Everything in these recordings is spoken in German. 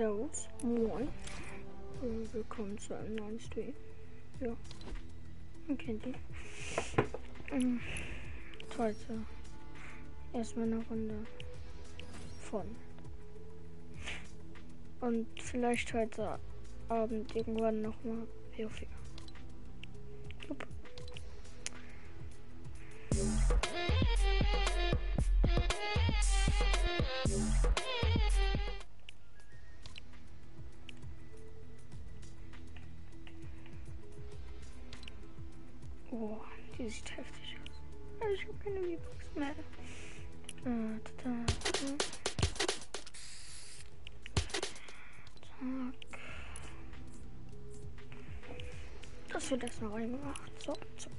Servus. Moin. Willkommen zu einem neuen Stream. Ja. Man kennt ihn. Ähm, heute erstmal eine Runde von. Und vielleicht heute Abend irgendwann nochmal WoW. Die sieht heftig aus. Also ich habe keine V-Bucks mehr. Äh, da, da, da. Zack. Das wird erstmal reingemacht. So, zack.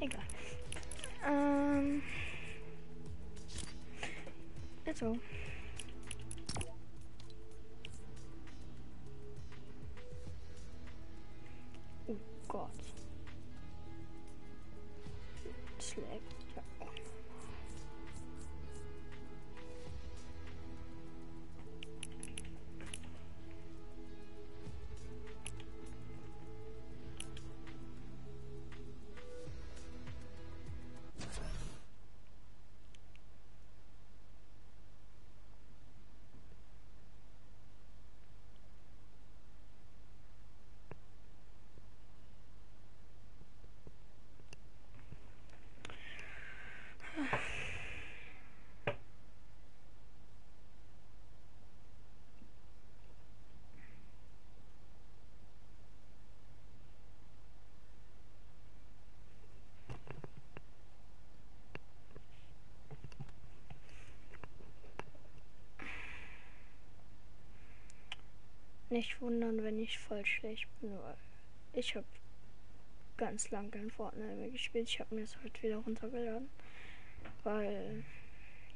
Egal. Ähm. Also. Oh Gott. Nicht wundern, wenn ich voll schlecht bin, ich habe ganz lang kein Fortnite mehr gespielt. Ich habe mir es heute wieder runtergeladen, weil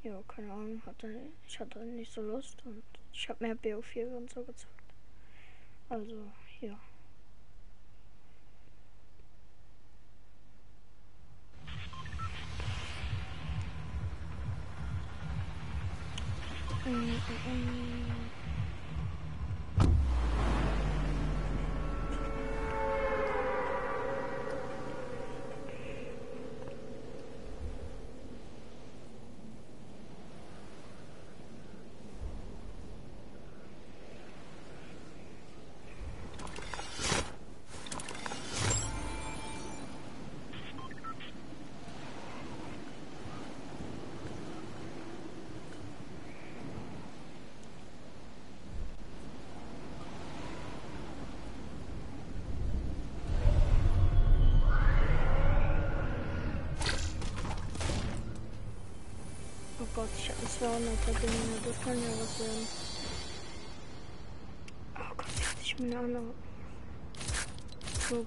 ja keine Ahnung hatte ich hatte nicht so Lust und ich habe mehr BO4 und so gezockt. Also ja. Mm, mm, mm. Oh Gott, ich habe einen 200er Ding. Das kann ja was werden. Oh Gott, jetzt hatte ich mir eine andere. So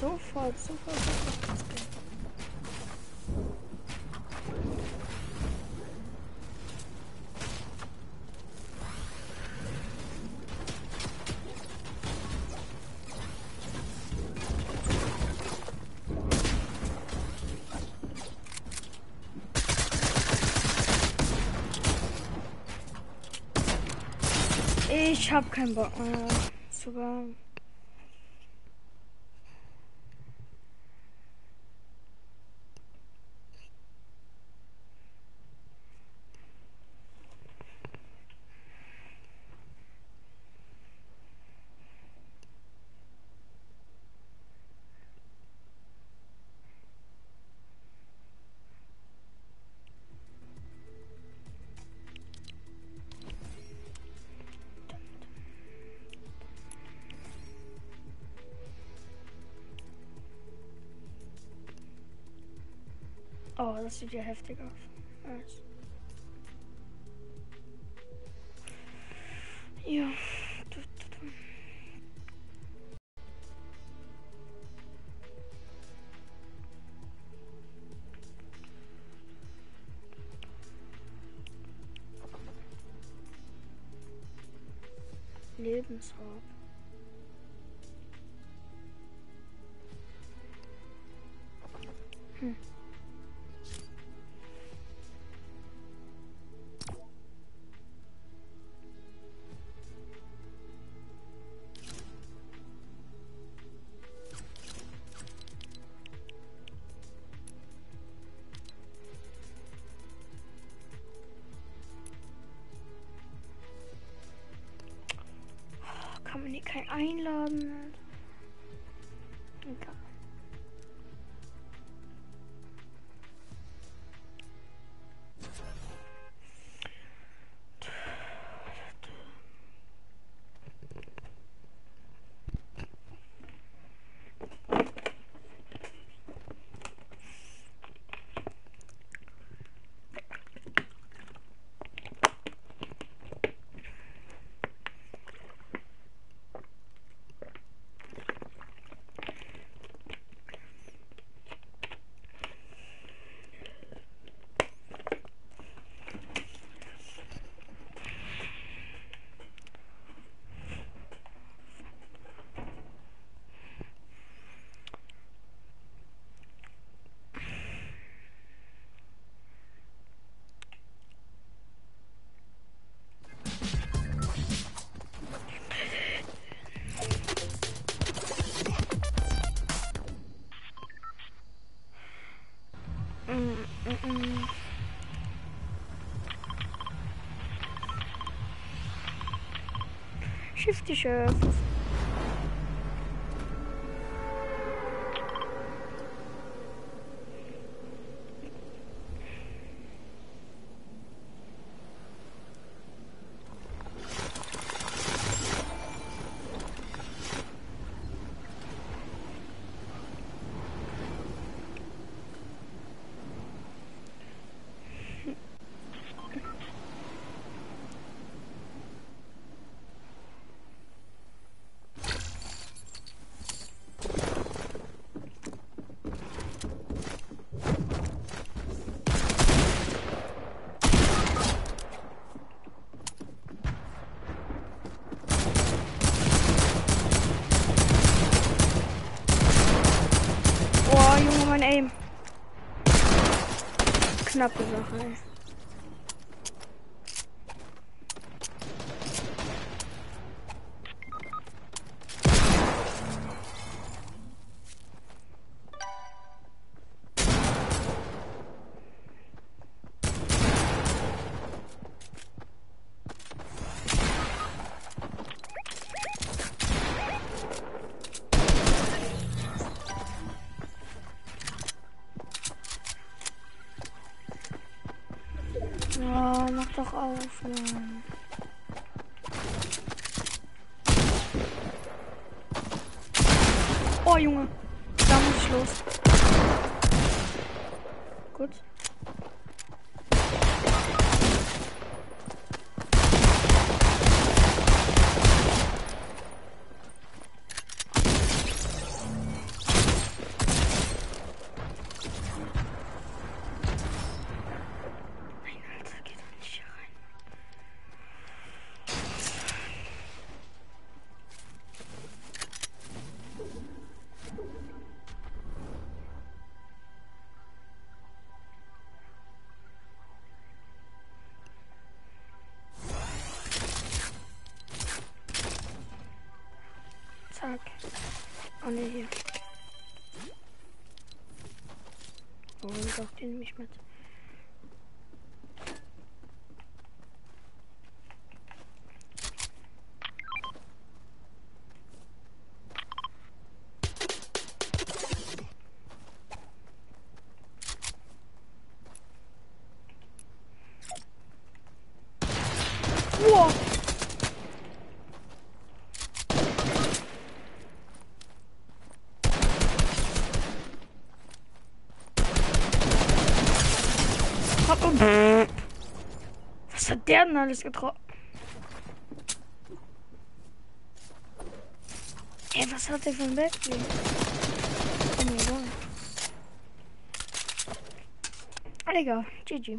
sofort, sofort, sofort. Ich hab keinen Bock mehr. Sogar. Das sieht ja heftig aus. Nice. Ja. Lebensraum. Einladen? 50 shift. Auf. Oh, Junge. Da muss ich los. Gut. Was hat der denn alles getroffen? Ey, was hat der für ein Backflip? Oh mein Gott. Egal, GG.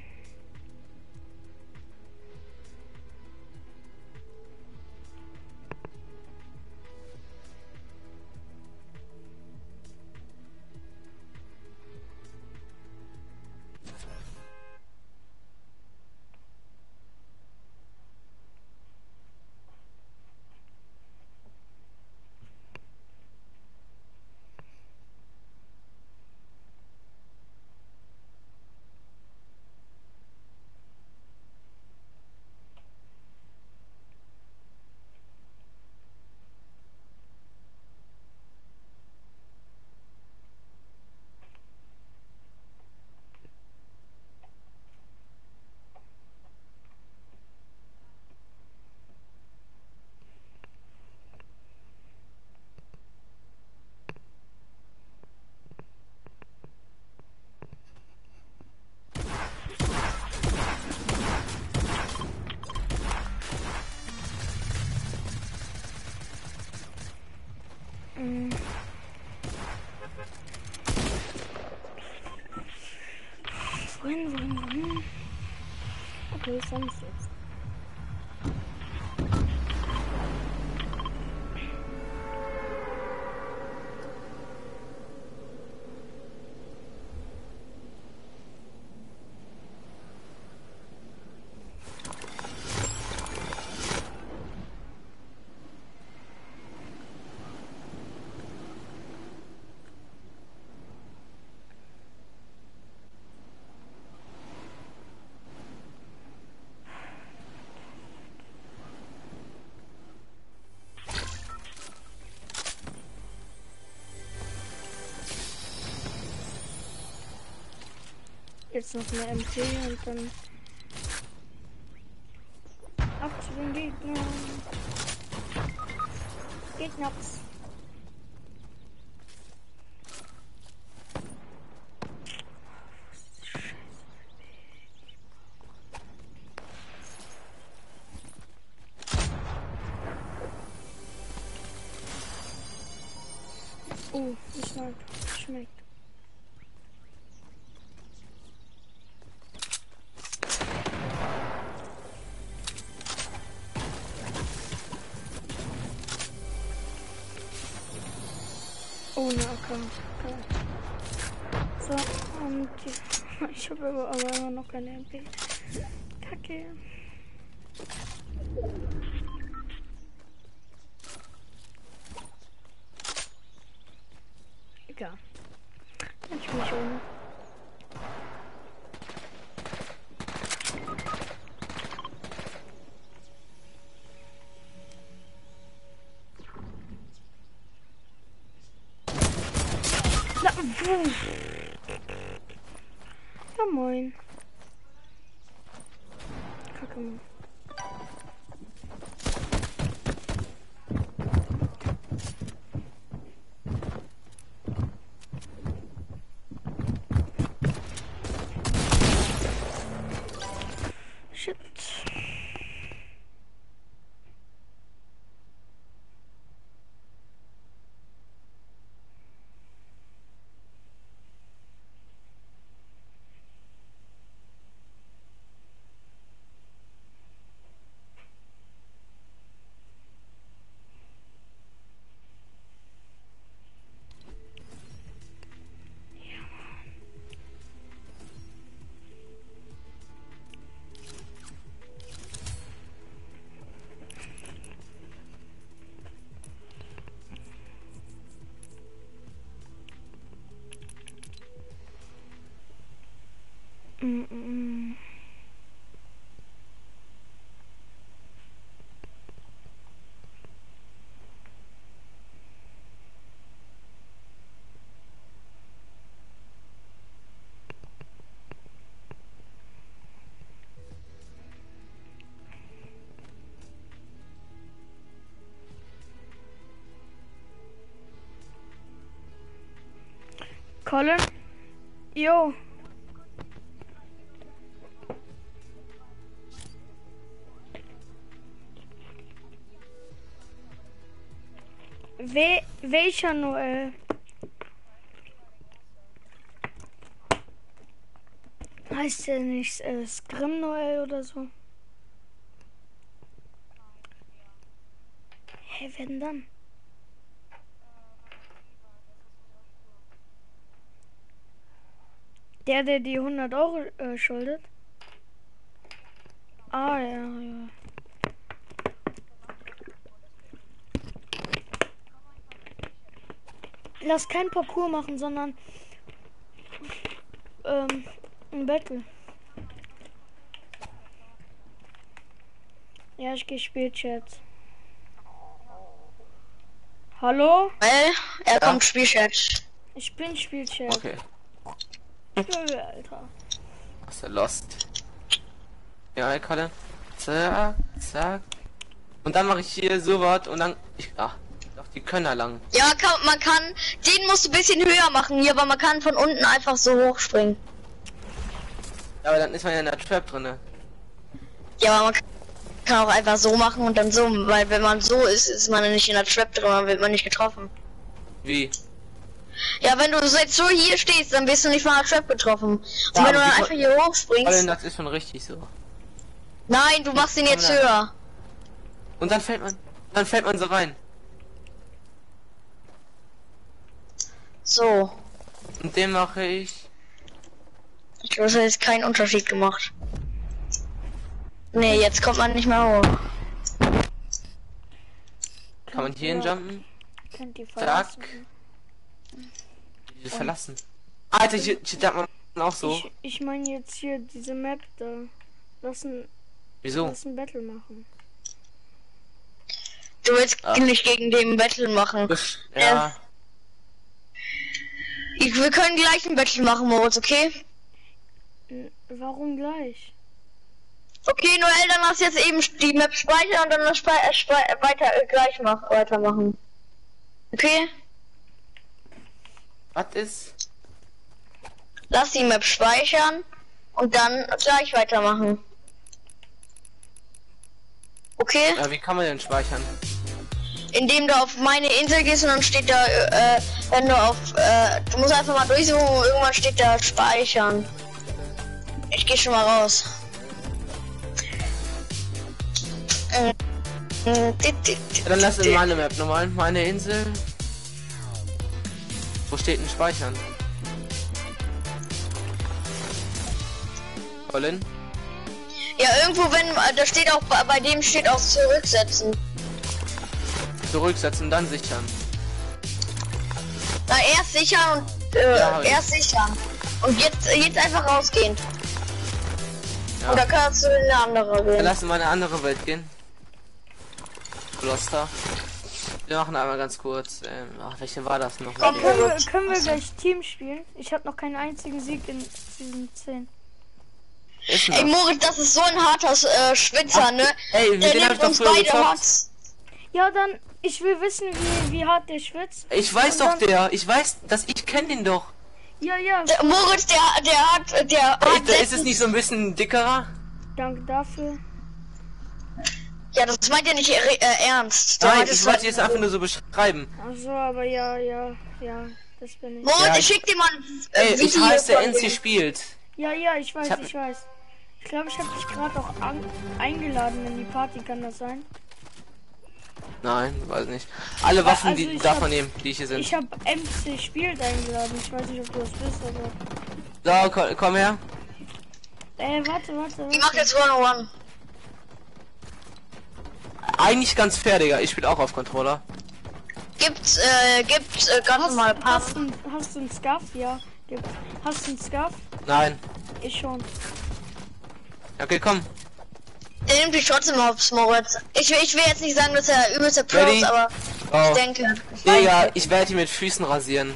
Jetzt noch eine MP und dann ab zu den Gegnern. Gegners. Na, Colin? Jo. We welcher Noel? Heißt der nicht äh, Scrim Noel oder so? Hä, wer denn dann? Der, der die 100 Euro äh, schuldet? Ah, ja, ja. Lass kein Parcours machen, sondern ähm, ein Battle. Ja, ich gehe Spielchat. Hallo? Weil er Ja. kommt Spielchat. Ich bin Spielchat. Okay, Ja, Alter. hast du lost. Ja, ich Colin. Zack, zack. Und dann mache ich hier so was und dann. Ich, ach, doch die können da lang. Ja, kann, man kann, den musst du ein bisschen höher machen hier, aber man kann von unten einfach so hochspringen. Ja, aber dann ist man ja in der Trap drinne. Ja, aber man kann auch einfach so machen und dann so, weil wenn man so ist, ist man nicht in der Trap drin, dann wird man nicht getroffen. Wie? Ja, wenn du so jetzt so hier stehst, dann wirst du nicht von der Trap getroffen. Und Ja, wenn du dann einfach hier hochspringst, das ist schon richtig so. nein, du machst ihn jetzt Komm da. höher. Und dann fällt man. Dann fällt man so rein. So. Und den mache ich. Ich glaube, das hat jetzt keinen Unterschied gemacht. Nee, jetzt kommt man nicht mehr hoch. Kann man hier hinjumpen? Könnt ihr Verlassen. Die verlassen. Alter, hier, hier darf man auch so. Ich, ich meine jetzt hier diese Map da. Lass ein, Wieso? lass ein Battle machen. Du willst Ah. nicht gegen den Battle machen. Ja. Ich, wir können gleich ein Battle machen, Moritz, okay? Warum gleich? Okay, Noel, dann lass jetzt eben die Map speichern und dann das Spe äh, spe weiter äh, gleich mach weitermachen. Okay? Was ist? Lass die Map speichern und dann gleich weitermachen. Okay? Ja, wie kann man denn speichern? Indem du auf meine Insel gehst und dann steht da, äh, wenn du auf, äh, du musst einfach mal durchsuchen und irgendwann steht da speichern. Ich gehe schon mal raus. Äh, äh, Ja, dann lass in meine Map nochmal. Meine Insel. Wo steht denn Speichern? Colin? Ja, irgendwo, wenn, äh, da steht auch, bei dem steht auch zurücksetzen. Zurücksetzen, dann sichern. Na, erst sichern und, äh, Ja, erst sichern. Und jetzt, jetzt einfach rausgehen. Ja. Oder kannst du in eine andere gehen? lass in meine andere Welt gehen. Gloster. Wir machen einmal ganz kurz. Ähm, ach, welche war das noch? Komm, Können wir, können wir gleich Team spielen? Ich habe noch keinen einzigen Sieg in Season 10. Ist denn Ey, das? Moritz, das ist so ein harter äh, Schwitzer, ne? Ey, Der nimmt uns beide gezockt. Hots. Ja, dann, ich will wissen, wie, wie hart der schwitzt. Ich weiß Und doch dann- der. Ich weiß, dass ich kenne den doch. Ja, ja, Der, Moritz, der, der hat, der hat Ey, da ist es nicht so ein bisschen dickerer? danke dafür. Ja, das meint er nicht äh, äh, ernst. Du Nein, ich wollte halt- jetzt einfach nur so beschreiben. Ach so, aber ja, ja, ja, das bin ich. Moritz, Ja, ich schick dir mal ein äh, Ey, ich heiße der NC spielt. Ja, ja, ich weiß, Ich hab- ich weiß. Ich glaube, ich habe dich gerade auch an, eingeladen in die Party, kann das sein? Nein, weiß nicht. Alle Waffen, also die ich darf hab- man nehmen, die hier sind. Ich habe MC spielt eingeladen. Ich weiß nicht, ob du das bist, aber. So, komm, komm her. Äh, warte, warte. Ich mach warte. jetzt One-on-One. Eigentlich ganz fair, Digga. Ich spiele auch auf Controller. Gibt's, äh, gibt's äh, ganz Hast, normale Pass. hast, du, hast du einen Scuff? Ja. Gibt. Hast du einen Scuff? Nein. Ich schon. Okay, komm. Der nimmt dich trotzdem aufs Moritz. Ich, will- ich will jetzt nicht sagen, dass er übelster Pro ist, aber Oh. ich denke. Digga, ich werde ihn mit Füßen rasieren.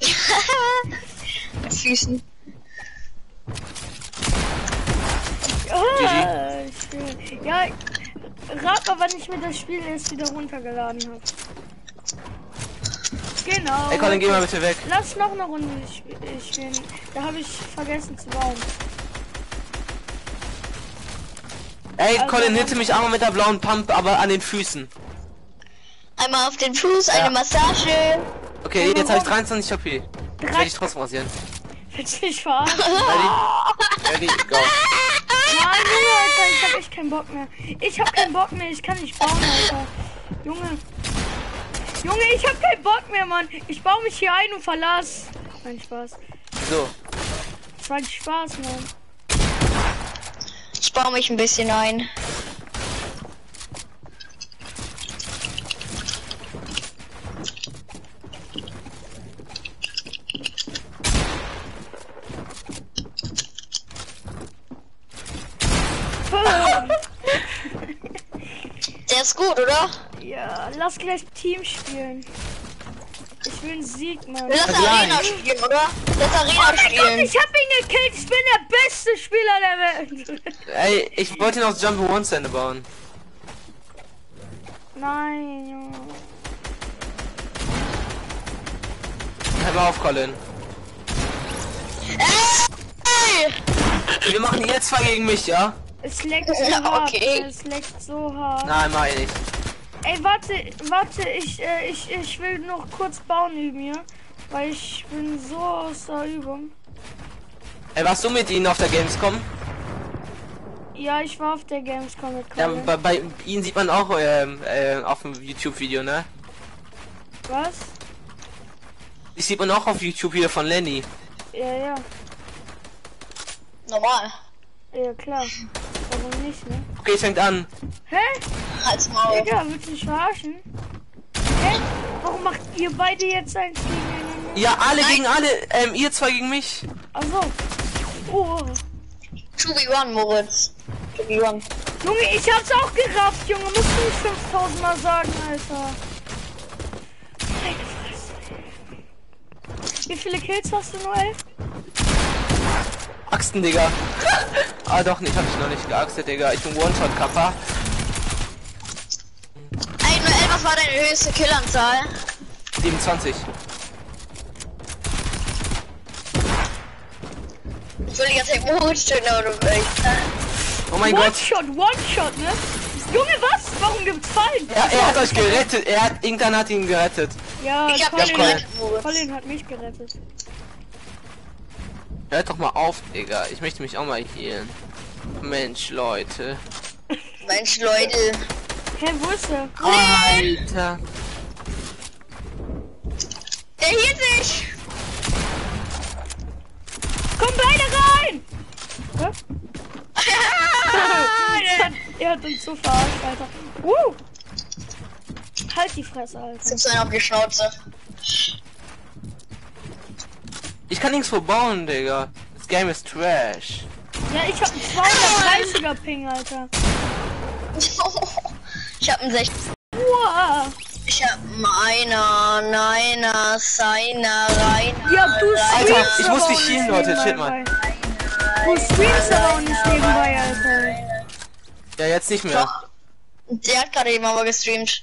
Mit Füßen. Ah. Ja, rat mal, wann ich mir das Spiel erst wieder runtergeladen habe. Genau. Ey, Colin, geh mal bitte weg. Lass noch eine Runde sp- spielen. Da habe ich vergessen zu bauen. Ey, Also, Colin, hitte mich einmal mit der blauen Pump, aber an den Füßen. Einmal auf den Fuß, eine Ja. Massage. Okay, jetzt habe ich 23 HP. Drei- Werde ich trotzdem rasieren. Willst du mich verarschen? Ready? Ready? Go. Ich keinen Bock mehr. Ich hab keinen Bock mehr, ich kann nicht bauen, Alter. Junge. Junge, ich hab keinen Bock mehr, Mann. Ich baue mich hier ein und verlass. Nein, Spaß. So. Das war nicht Spaß, Mann. Ich baue mich ein bisschen ein. Gut, oder? Ja, lass gleich Team spielen. Ich will einen Sieg, Mann. Lass Ja, Arena gleich. spielen, oder? Lass Arena Oh mein Gott, spielen. ich hab ihn gekillt. Ich bin der beste Spieler der Welt. Ey, ich wollte ihn aus Jump One Stand bauen. Nein, Junge. Hör mal auf, Colin. Ey! Wir machen jetzt zwei gegen mich, ja? Es leckt so Ja, hart. okay. Es leckt so hart. Nein, mach ich nicht. Ey, warte, warte, ich, äh, ich, ich will noch kurz bauen üben hier. Weil ich bin so aus der Übung. Ey, warst du mit ihnen auf der Gamescom? Ja, ich war auf der Gamescom mit Ja, Colin. bei, bei ihnen sieht man auch ähm, äh, auf dem YouTube-Video, ne? Was? Ich sieht man auch auf YouTube wieder von Lenny. Ja, ja. Normal. Ja, klar. Warum nicht, ne? Okay, es fängt an. Hä? Halt's Maul. Digga, willst du mich verarschen? Hä? Warum macht ihr beide jetzt eins gegeneinander? Ja, alle Nein. gegen alle. Ähm, ihr zwei gegen mich. Achso. Oh. 2v1, Moritz. 2v1. Junge, ich hab's auch gerafft, Junge. Musst du nicht 5000 Mal sagen, Alter. Wie viele Kills hast du, Noel? Ach, Axten, Digga. ah, doch nicht, hab ich noch nicht geaxtet, Digga. Ich bin One-Shot-Kappa. Ey, Noel, was war deine höchste Killanzahl? 27. Ich will die ganze Zeit töten, aber du. Oh mein Gott. One-Shot, One-Shot, ne? Junge, was? Warum gibt's Fallen? Ja, er hat euch gerettet. Er hat, irgendwann hat ihn gerettet. Ja, Ich hab Colin, Colin. Colin hat mich gerettet. Hört doch mal auf, Digga. Ich möchte mich auch mal healen. Mensch, Leute. Mensch, Leute. Hä, wo ist er? Alter. Der hielt sich! Komm beide rein! Hä? er, hat, er hat uns so verarscht, Alter. Uh! Halt die Fresse, Alter. Gibt's einen auf die Schnauze. Ich kann nichts verbauen, Digga. Das Game ist trash. Ja, ich hab einen 230er Ping, Alter. Ich hab einen 60. Wow. Ich hab einen einer, neiner, seiner, reiner. Ja, du reiner. Alter, streamst ich muss dich healen, Leute, shit, nebenbei. Du streamst aber auch nicht nebenbei, Alter. Ja, jetzt nicht mehr. Doch. Der hat gerade eben aber gestreamt.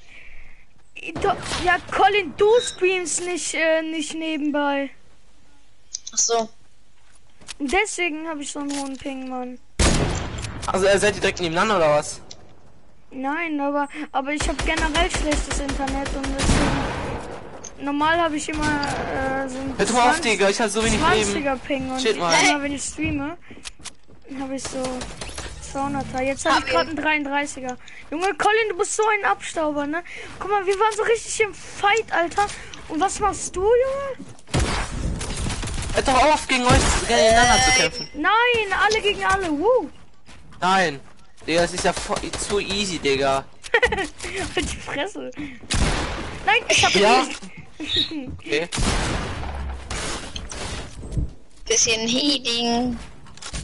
Ja, Colin, du streamst nicht, äh, nicht nebenbei. Ach so. Deswegen habe ich so einen hohen Ping, Mann. Also, äh, seid ihr direkt nebeneinander oder was? Nein, aber, aber ich habe generell schlechtes Internet und deswegen. Normal habe ich immer äh, so ein Hör doch mal auf, Digga. Ich hab so wenig Leben. 20er Ping und Shit, immer wenn ich streame, habe ich so 200er. Jetzt habe Hab ich gerade einen 33er. Junge, Colin, du bist so ein Abstauber, ne? Guck mal, wir waren so richtig im Fight, Alter. Und was machst du, Junge? Hört doch auf, gegen euch gegeneinander zu kämpfen. Nein, alle gegen alle. Woo. Nein. Digga, das ist ja voll, zu easy, Digga. halt die Fresse. Nein, ich habe Ja. Okay. Bisschen Heating.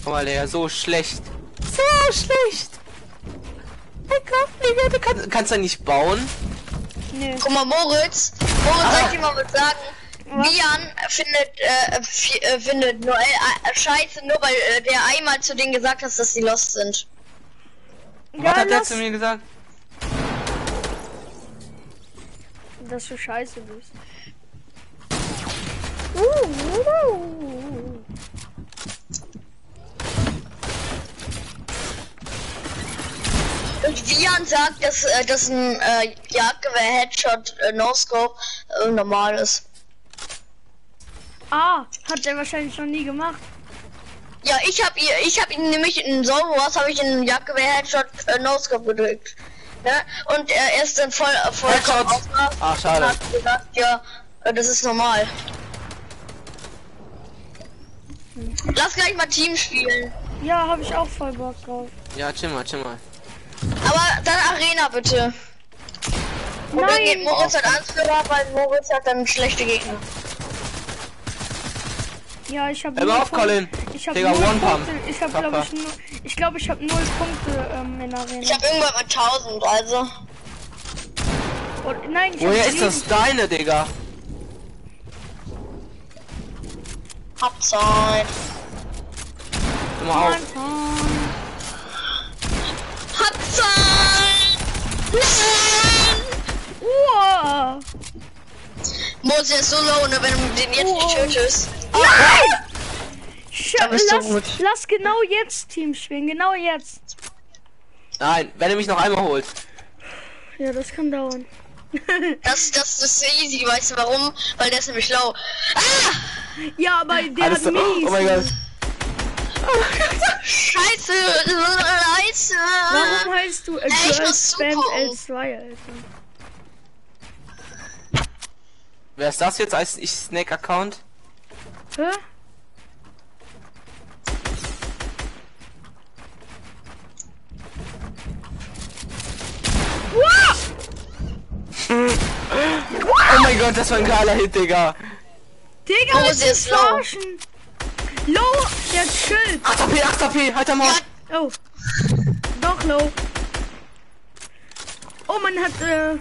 Guck mal, Digga, so schlecht. So schlecht. Digga, Digga, du kannst, kannst ja nicht bauen. Nee. Guck mal, Moritz. Moritz, soll ich dir mal was sagen? Bian findet, äh, äh, findet Noel äh, scheiße, nur weil äh, der einmal zu denen gesagt hat, dass sie lost sind. Was hat der lass- zu mir gesagt? dass du scheiße bist. Uh, uh, uh. Und Bian sagt, dass, äh, dass ein äh, Jagdgewehr Headshot äh, No Scope äh, normal ist. Ah, hat er wahrscheinlich noch nie gemacht. Ja, ich hab ihr, ich hab ihn nämlich in Soul Wars habe ich einen Jagdgewehr Headshot äh, No Scope gedrückt. Ne? Und er ist dann voll äh, voll ausgerastet Ah, und schade. hat gesagt, ja, äh, das ist normal. Lass gleich mal Team spielen. Ja, habe ich auch voll Bock drauf. Ja, chill mal, chill mal. Aber dann Arena bitte. Und dann geht Nein, Moritz als Anführer, weil Moritz hat dann schlechte Gegner. Ja, ich habe Hör mal auf, Colin. Ich habe Digga, null One Pump. Punkte. Ich habe glaube ich nur, ich glaube ich habe null Punkte ähm, in der Ich Arena. habe irgendwann mit 1000, also. Und, nein, ich Woher ist das deine, Digga? Hab Zeit. Hör mal auf. Hab Zeit. Nein. Wow. Moritz ist so low, ne, wenn du den jetzt nicht Oh. tötest. Nein! Sch Da bist du lass, gut. lass genau jetzt Team spielen, genau jetzt. Nein, wenn er mich noch einmal holt. Ja, das kann dauern. Das, das ist easy, weißt du warum? Weil der ist nämlich low. Ah! Ja, aber der Alles hat Minis. oh mein Gott. Scheiße! Scheiße! Warum heißt du a Ey, ich Girl muss Spam zugucken. L2, Alter? Wer ist das jetzt als ich Snake Account? Hä? Oh mein Gott, das war ein geiler Hit, Digga. Digga, Wo willst ist du jetzt low? der hat Schild. 8 AP, 8 AP, halt am Maul. Oh. Doch low. Oh, man hat, äh,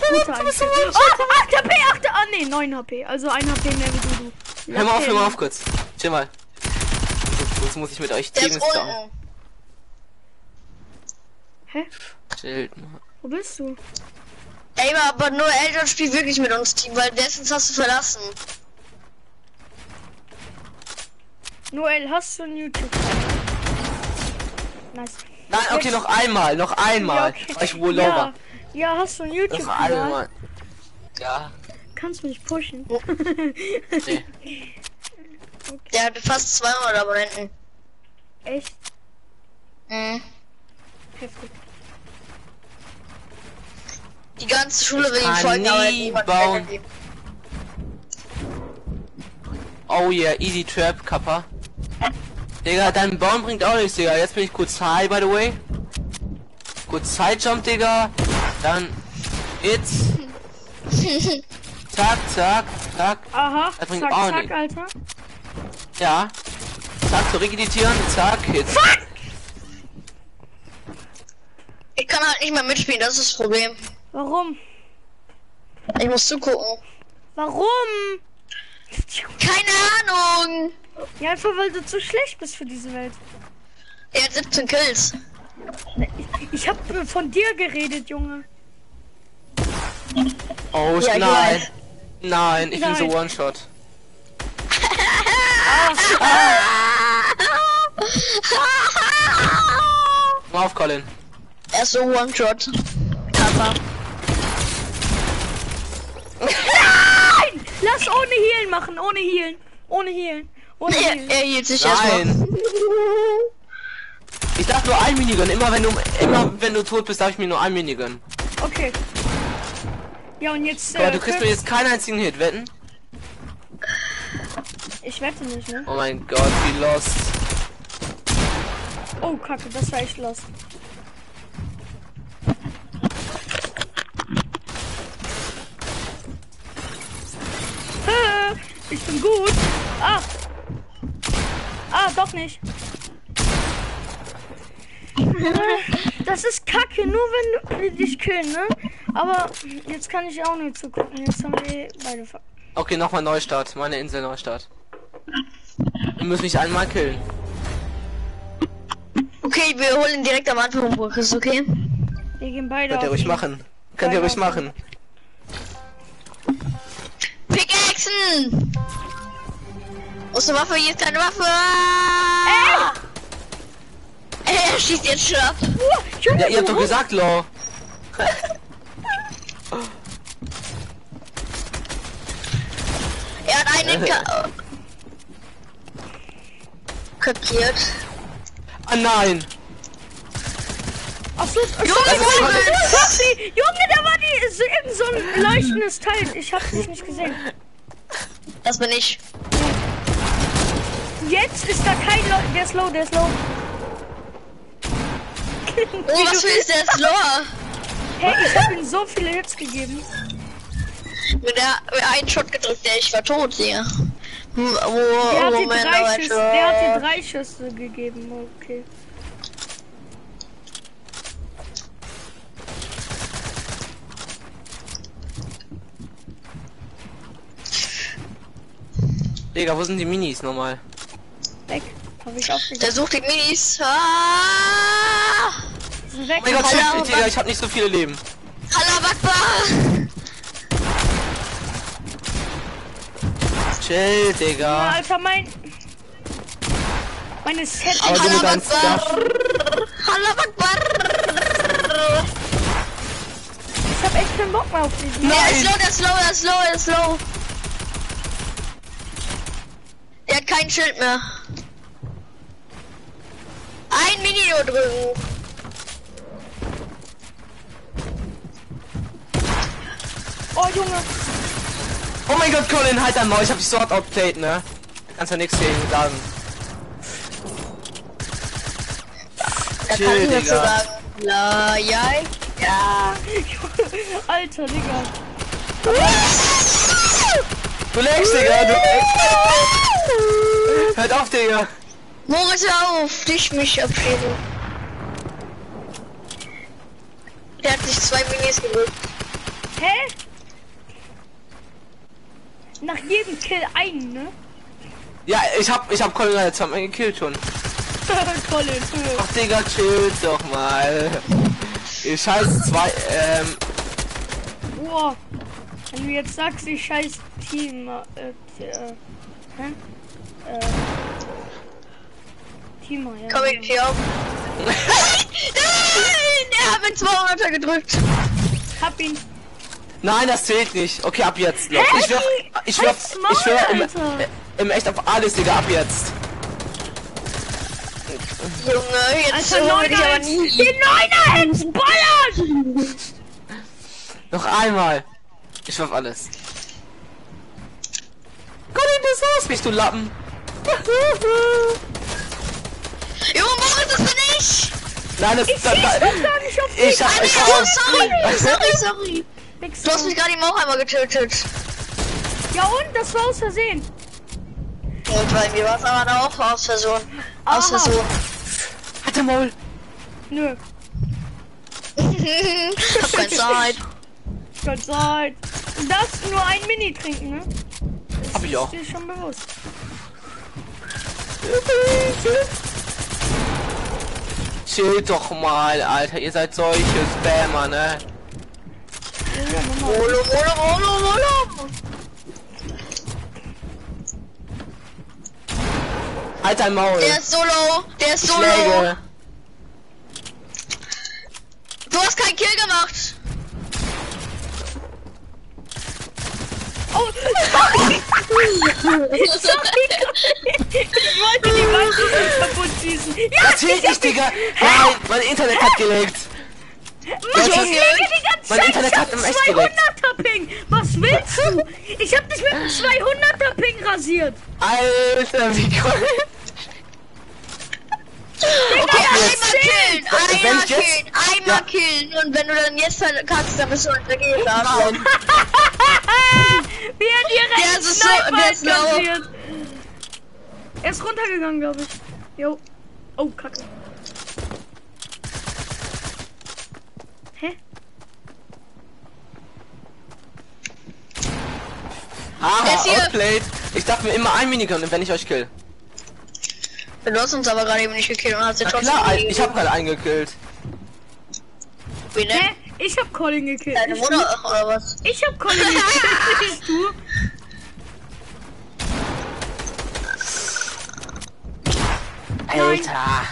Oh, 8 HP, 8 Ah, nee, 9 HP. Also 1 HP mehr wie du. du. Hör mal auf, hör mal auf kurz. Chill mal. Sonst muss ich mit euch Der ist Teams unten. Hä? Chillt mal. Wo bist du? Ey, aber nur Elton spielt wirklich mit uns Team, weil Dessens hast du verlassen. Noel, hast du einen YouTube? Nice. Nein, okay, noch einmal, noch einmal. Ja, okay. Ich wohl ja. Ja, hast du einen Noch YouTube-Kanal? Ja. Kannst mich pushen. Nee. Der hat fast 200 Abonnenten. Echt Mhm. heftig. Die ganze Schule will ihn kann folgen, aber nie niemand bauen. ihm. Oh yeah, easy trap, Kappa. Digga, dein Baum bringt auch nichts, Digga. Jetzt bin ich kurz high, by the way. Kurz Sidejump, Digga. Dann It's. Zack, zack, zack. Aha, Das bringt zack, auch zack, nicht. Alter. Ja. Zack, zurückeditieren. Zack, Hits. Ich kann halt nicht mehr mitspielen, das ist das Problem. Warum? Ich muss zugucken. Warum? Keine Ahnung. Ja, einfach weil du zu schlecht bist für diese Welt. Er hat 17 Kills. Ich, ich hab von dir geredet, Junge. Oh, Ja, nein. Nein, ich bin so Nein. One-Shot. Mal auf, Colin. er ist so One-Shot. Kappa. Nein! Lass ohne Healen machen, ohne Healen. Ohne Healen. Ohne Er, Healen. er hielt sich erstmal. Ich darf nur ein Minigun. Immer wenn du immer wenn du tot bist, darf ich mir nur ein Minigun. Okay. Ja, und jetzt. Äh, du kriegst mir jetzt keinen einzigen Hit, wetten? Ich wette nicht, ne? Oh mein Gott, wie lost. Oh, Kacke, das war echt los. Hä? Ich bin gut. Ah. Ah, doch nicht. Das ist kacke, nur wenn wir dich killen, ne? Aber jetzt kann ich auch nur zugucken. Jetzt haben wir beide ver Okay, nochmal Neustart. Meine Insel Neustart. Du musst mich einmal killen. Okay, wir holen ihn direkt am Anfang hoch, ist okay? Wir gehen beide Könnt ihr ruhig machen. Könnt ihr ruhig machen. Pickaxen! Wo ist eine Waffe? Hier ist keine Waffe! Ey! Er schießt jetzt schon ab. Uh, Ja, ihr habt doch gesagt, Law. Er hat einen Ka kapiert. Ah nein. Ach so, ach so, Junge, Junge, Junge! Junge, Junge, da war die so, irgend so ein leuchtendes Teil. Ich hab dich nicht gesehen. Das bin ich. Jetzt ist da kein Leu Der ist low, der ist low. Oh, was für ist der Slower? Hey, ich hab ihm so viele Hits gegeben. Mit der mit einen Shot gedrückt, der ich war tot hier. Hm, Wo, Der hat, dir Moment, drei Schüsse, der hat dir drei Schüsse gegeben. Okay. Digga, wo sind die Minis nochmal? Weg. Hab ich aufgegeben. Der sucht die Minis. Ah! Weg. Oh mein Gott, Hallo, Digga, ich hab nicht so viele Leben. Allah Akbar! Chill, Ja, Digga. Alter, mein... Meine Set... Aber du mit deinem! Stuff. Ich hab echt keinen Bock mehr auf diesen... Der ist Nein. low, der ist low, der ist low, der ist low. Der hat kein Schild mehr. Ein Minio drücken. Oh, Junge. Oh mein Gott, Colin, halt dein Maul. Ich hab die Sword outplayed, ne? Kannst ja nichts gegen sagen. Da Chill, kann ich Digga. sagen. La, ja, ja. Alter, Digga. Du legst, Digga, du legst. Hört auf, Digga. Moritz, hör auf, dich mich abschieden. Der hat sich zwei Minis gedrückt. Hä? Nach jedem Kill einen, ne? Ja, ich hab, ich hab Colin jetzt haben wir gekillt schon. Colin. Ach, Digga, chill doch mal. Ich scheiß zwei, ähm, Boah. Wenn du jetzt sagst, ich scheiß Team. Äh, äh, hä? Äh, Teamer, ja. Komm ich hier auf. Nein! Er hat mit 200er gedrückt. Hab ihn. nein, das zählt nicht. Okay, ab jetzt. Hä? Ich wirf, ich Maul, ich wirf im, im echt auf alles, Digga, ab jetzt. Junge, jetzt Alter, will ich Neuner aber jetzt. nie. Die Neuner ins Ballern! Noch einmal. Ich wirf alles. Colin, das los, mich du Lappen. Junge, warum ist das denn ich? Nein, das, Ich da, da, gar nicht auf dich. ich hab, Ah, nee, ich oh, sorry, sorry, sorry. Du hast mich gerade eben auch einmal getötet. Ja und? Das war aus Versehen. Und bei mir war es aber auch aus Versehen. Aus Aha. Versehen. hat der Maul. Nö. Hab keine Zeit. Gott sei Du darfst nur ein Mini trinken, ne? Hab ich auch. Ist dir schon bewusst. Chill doch mal, Alter. Ihr seid solche Spammer, ne? Molo, molo, molo, molo. Dein Maul. Der ist solo. Der ist solo. Du hast keinen Kill gemacht. Oh, sorry. sorry. Ich wollte die Wand kaputt schießen. Ja, Das zählt ich nicht, Digga. Nein, mein Internet hat gelegt. Mann, ich lege die ganze Zeit. Internet ich hab gelegt. 200er Ping. Was willst du? Ich hab dich mit einem 200er Ping rasiert. Alter, wie cool. Okay, einmal killen. Einmal ich jetzt- killen. Einmal Ja. killen. Und wenn du dann jetzt kannst, dann bist du ein Vergeber. Nein. Wie er direkt Der ist so- der ist kassiert. Er ist runtergegangen, glaube ich. Jo. Oh, kacke. Hä? Hier. outplayed. Ich darf mir immer ein Minigun, wenn ich euch kill. Du hast uns aber gerade eben nicht gekillt und hast den Na trotzdem klar, ich habe gerade eingekillt. Wie denn? Hä? Ich hab Colin gekillt. Deine Nicht. Mutter oder was? Ich hab Colin gekillt, nicht du. Alter.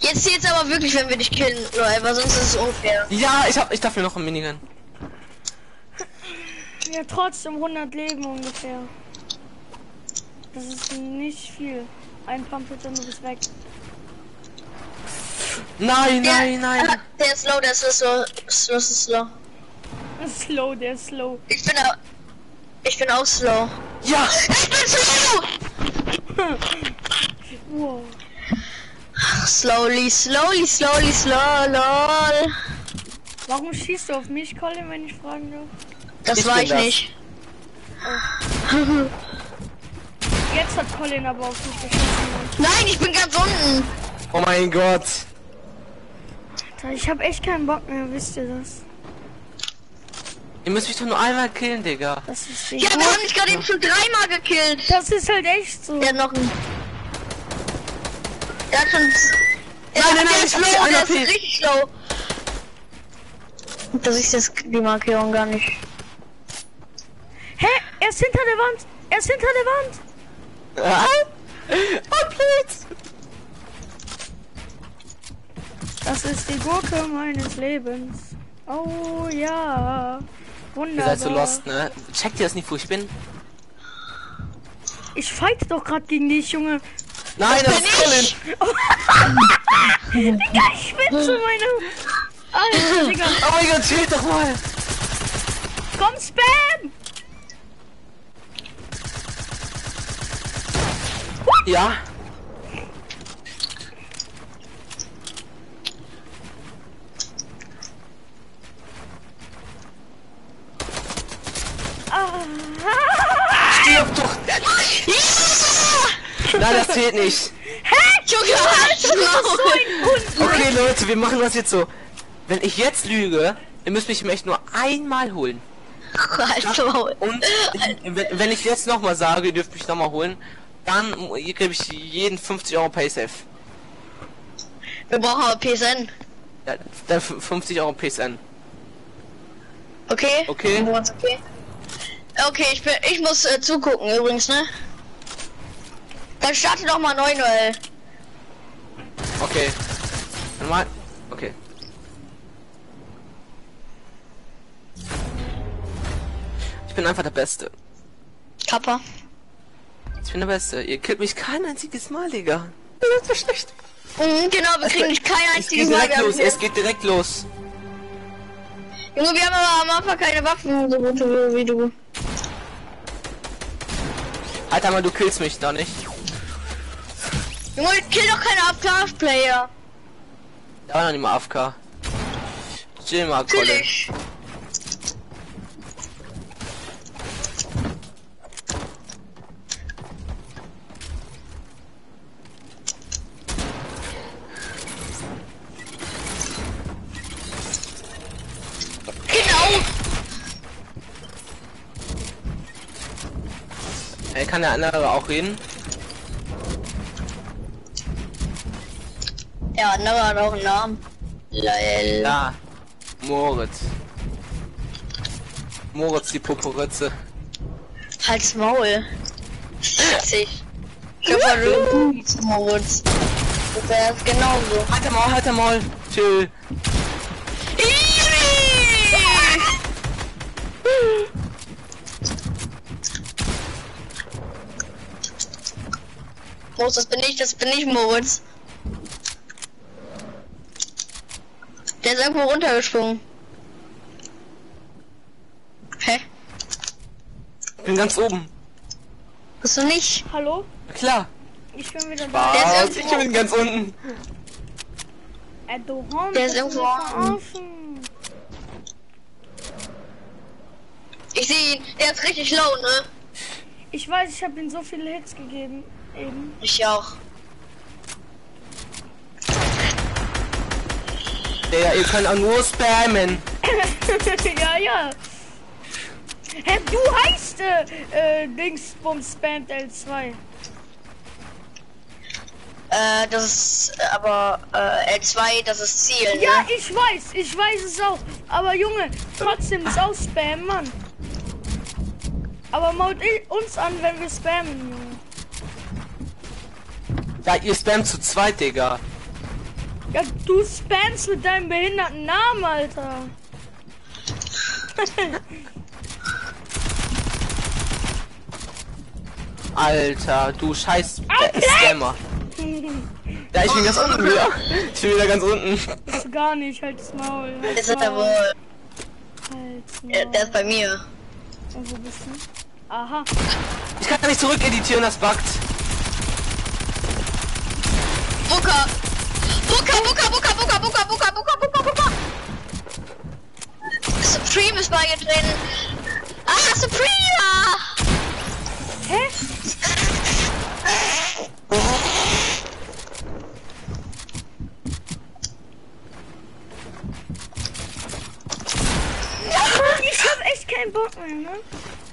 Jetzt zählt's aber wirklich, wenn wir dich killen, Leute, weil sonst ist es unfair. Ja, ich hab, ich darf mir noch ein Minigun. Ja, trotzdem 100 Leben ungefähr. Das ist nicht viel. Ein Pump und du bist weg. Nein, Der, nein, nein. Ah, der ist slow, der ist slow, slow, slow. Slow, der ist slow. Ich bin auch, ich bin auch slow. Ja, Ich bin slow! Wow. Slowly, slowly, slowly, slow, lol. Warum schießt du auf mich, Colin, wenn ich fragen darf? Das Ich war ich das. nicht. Jetzt hat Colin aber auf mich geschossen. Nein, ich bin ganz unten. oh mein Gott. Alter, ich hab echt keinen Bock mehr, wisst ihr das? Ihr müsst mich doch nur einmal killen, Digga. Das ist Ja, wir haben dich gerade eben schon dreimal gekillt. Das ist halt echt so. Der hat noch ein. Der hat schon. Nein, nein, nein, der ich ist die der ist richtig slow. Das ist jetzt die Markierung gar nicht. Hä? Er ist hinter der Wand. Er ist hinter der Wand. Ah. Outplayed. Das ist die Gurke meines Lebens. Oh ja. Ihr Wunderbar. seid so lost, ne? Checkt ihr das nicht, wo ich bin? Ich fight doch gerade gegen dich, Junge. Nein, das bin ist Colin. Digga, ich schwitze meine. Alter, Digga. Oh mein Gott, chillt doch mal. Komm, Spam! Ja. Stirb doch. Nein, das zählt nicht. Junge, halt So. Okay, Leute, wir machen das jetzt so. Wenn ich jetzt lüge, ihr müsst mich echt nur einmal holen. Und wenn, wenn ich jetzt nochmal sage, ihr dürft mich nochmal holen, dann gebe ich jeden 50 Euro Paysafe. Wir brauchen aber PSN. Ja, dann 50 Euro PSN. Okay? Okay. Okay. Okay, ich bin, ich muss äh, zugucken übrigens, ne? Dann starte doch mal neu, Noel. Okay. Mal. Okay. Ich bin einfach der Beste. Kappa. Ich bin der Beste. Ihr killt mich kein einziges Mal, Digga. Das ist so schlecht. Mhm, genau, wir kriegen nicht kein Es einziges geht Mal. direkt Wir haben los. hier- Es geht direkt los. Junge, wir haben aber am Anfang keine Waffen, so gut wie du. Alter, mal, du killst mich doch nicht. Junge, kill doch keine AFK-Player. Da war noch nicht mal AFK. Chill mal, Kill Kolle. ich. Genau. Ey, kann der andere auch reden? Der andere hat auch einen Namen. Lol. Ja. Moritz. Moritz, die Poporitze. Halt's Maul. Witzig. Zu Moritz. Das wäre genauso. Halt der Maul, halt der Maul. Chill. Moritz, das bin ich, das bin ich, Moritz. Der ist irgendwo runtergesprungen. Hä? Bin ganz oben. Bist du nicht? Hallo? Klar. Ich bin wieder da. Der ist irgendwo- Ich bin ganz unten. Äh, du Hund, Der ist irgendwo- verarschen? Ich sehe ihn. Der ist richtig low, ne? Ich weiß, ich habe ihm so viele Hits gegeben. Eben. Ich auch. Der, ihr könnt auch nur spammen. ja, ja. Hä, du heißt äh, äh, Dingsbums Band L2. Äh, das ist aber äh, L2, das ist Ziel, ne? Ja, ich weiß, ich weiß es auch. Aber Junge, trotzdem ist auch Spam, Mann. Aber maut uns an, wenn wir spammen. Ja, ihr spammt zu zweit, Digga. Ja, du spammst mit deinem behinderten Namen, Alter. Alter, du scheiß Okay. Spammer. Ja, ich bin ganz unten wieder. Ich bin wieder ganz unten. Ist gar nicht, halt's Maul. Halt's Das ist er Maul. wohl. Halt's Der, Maul. der ist bei mir. Und wo bist du? Aha. Ich kann nicht zurück editieren, das buggt. Buka! Buka, Buka, Buka, Buka, Buka, Buka, Buka, Buka, Buka! Supreme ist beigetreten. Ah, Supreme! Hä? Ich hab echt keinen Bock mehr, ne?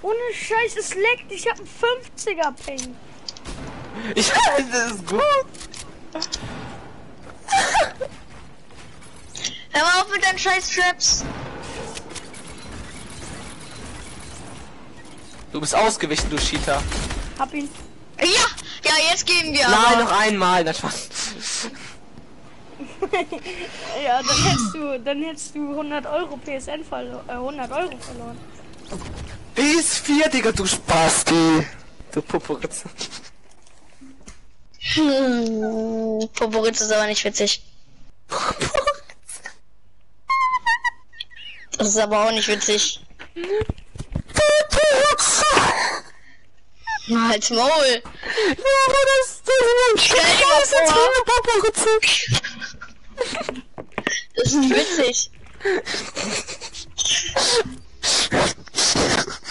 Ohne Scheiß, es leckt. Ich hab einen 50er Ping. Ich weiß, das ist gut. Hör mal auf mit deinen scheiß Traps. Du bist ausgewichen, du Cheater. Hab ihn. Ja, ja, jetzt geben wir Nein, aber. noch einmal. Das war... Ja, dann hättest du, dann hättest du 100 Euro PSN verloren, äh, 100 Euro verloren. PS4, Digga, du Spasti. Du Poporitze. Hm, Poporitz ist aber nicht witzig. Das ist aber auch nicht witzig. Halt's Maul. Stell dir mal vor, Poporitze. das ist nicht witzig.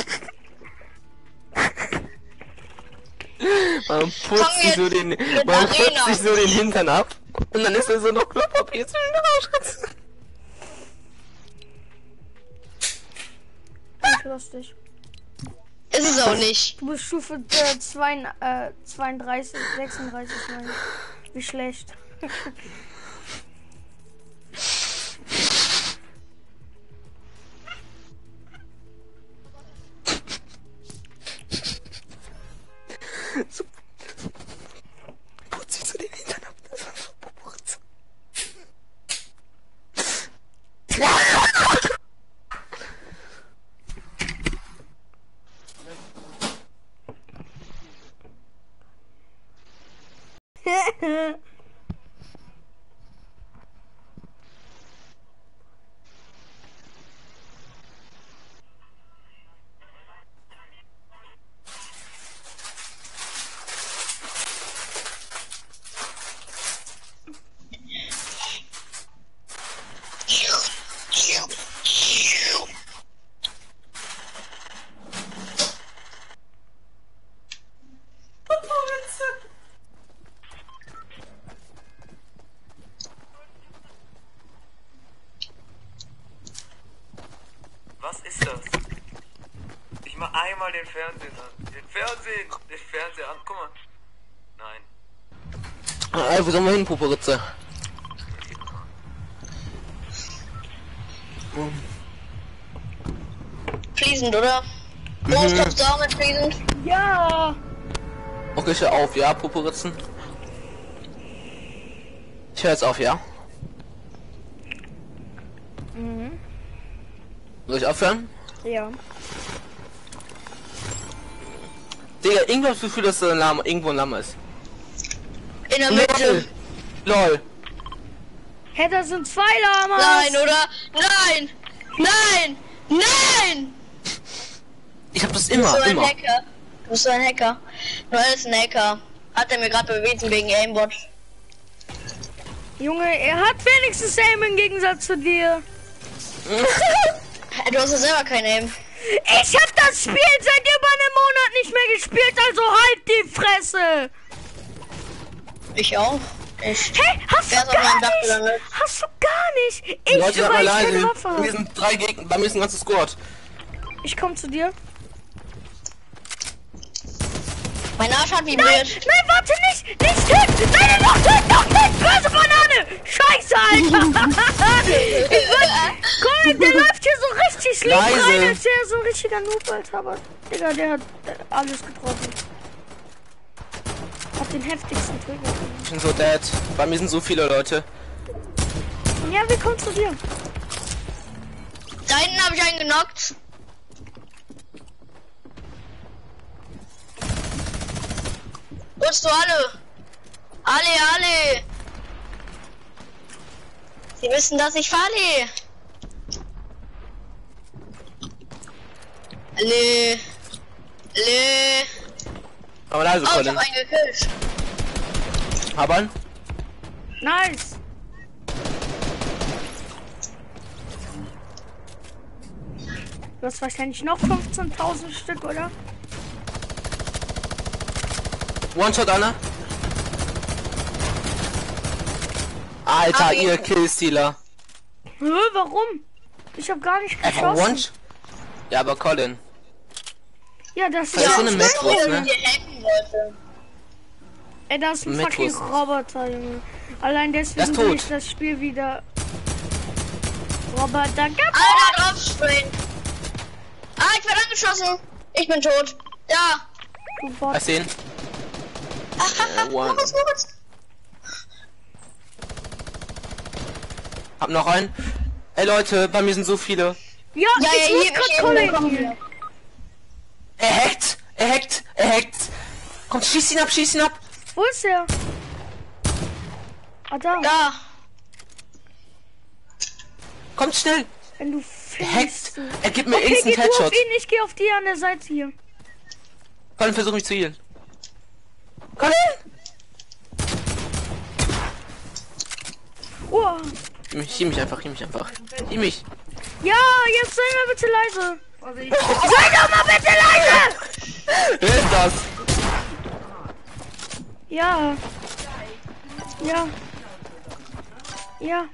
Man putzt sich so den, man putzt sich so den Hintern ab. Und dann ist da so noch Klopapier zwischen den Arschritzen. Ich lustig. Ist es auch nicht. Du bist Stufe äh, zwei, äh, 32, 36, meine. Wie schlecht. so den Fernsehen an. Den Fernsehen! Den Fernseher an. Guck mal. Nein. Ey, wo sollen wir hin, Pupuritze? Fließend, oder? Groß auf Daumen fließend. Ja! Okay, ich hör auf, ja, Pupuritzen? Ich höre jetzt auf, ja? Mhm. Soll ich aufhören? Ja. Digga, irgendwann das Gefühl, dass da ein Lama, irgendwo ein Lama ist. In der Mitte. LOL. Hä, da sind zwei Lamas! Nein, oder? Nein! Nein! Nein! Ich hab das Du bist immer, so ein immer. Hacker. Du bist so ein Hacker. Noel ist ein Hacker. Hat er mir gerade bewiesen wegen Aimbot. Junge, er hat wenigstens Aim im Gegensatz zu dir. Du hast ja selber kein Aim. Ich hab das Spiel seit über einem Monat nicht mehr gespielt, also halt die Fresse! Ich auch. Ich. Hey, hast du gar nicht! gelandet? Hast du gar nicht! Ich, Leute, seid mal leise. Waffe Wir sind drei Gegner, bei mir ist ein ganzes Squad. Ich komm zu dir. Mein Arsch hat Nein, vibriert. nein, warte nicht! Nicht töten! Nein, doch töten, doch töten! Böse Banane! Scheiße, Alter! ich würd, guck der läuft hier so richtig Leise. rein, als wäre so ein richtiger Noob, Alter. Aber, Digga, der hat alles getroffen. Hat den heftigsten Trigger. Ich bin so dead. Bei mir sind so viele Leute. Ja, wie kommst du dir? Da hinten habe ich einen genockt. Wusst du alle? Alle, alle. Sie wissen, dass ich falle. Alle. Alle. Aber leise, Oh, ich Colin. hab einen? Nice! Du hast wahrscheinlich noch 15.000 Stück, oder? One-Shot, Anna. Alter, Hab ihr. Killstealer. Hä, warum? Ich habe gar nicht Einfach One geschossen. Ja, aber Colin. Ja, das Das ist so ist eine ja. Warum ne? ich dir helfen wollte. Ey, das ist ein fucking. Roboter, Junge. Allein deswegen will ich das Spiel wieder. Roboter, da drauf sprayen. Ah, ich werde angeschossen. Ich bin tot. Ja. du Bot. Hast du ihn? One. Hab noch einen. Ey Leute, bei mir sind so viele. Ja, Ja, ich ja, muss hier, Colin komm. Er hackt! Er hackt! Er hackt! Kommt, schieß ihn ab, schieß ihn ab! Wo ist er? Ah, da. Da. Kommt schnell! Wenn du Er hackt! findest. Er gibt mir Okay, instant geh du auf Headshot. ihn, ich gehe auf die an der Seite hier. Colin, versuch mich zu healen. Colin! Oh. Ich heal mich einfach, heal mich einfach. Heal mich. Ja, jetzt sei mal bitte leise. Sei doch mal bitte leise! Wer ist das? Ja. Ja. Ja.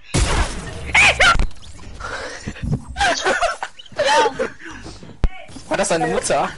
War das deine Mutter?